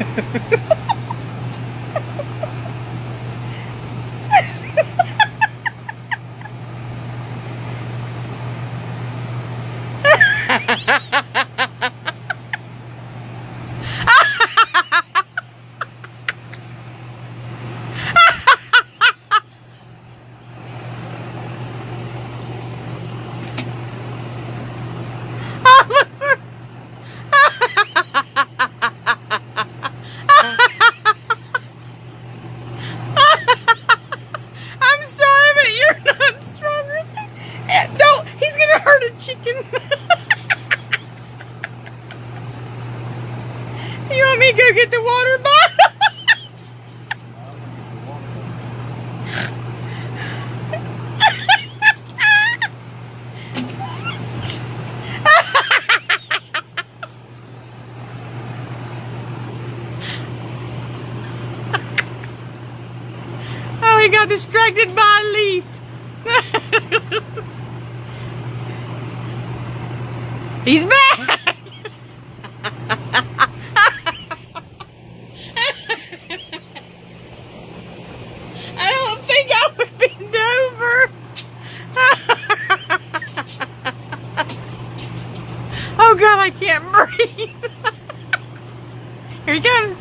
I'm sorry, but you're not stronger than. Eh, No, he's gonna hurt a chicken. you want me to go get the water bottle? He got distracted by a leaf. He's back. I don't think I would bend over. oh God, I can't breathe. Here he comes.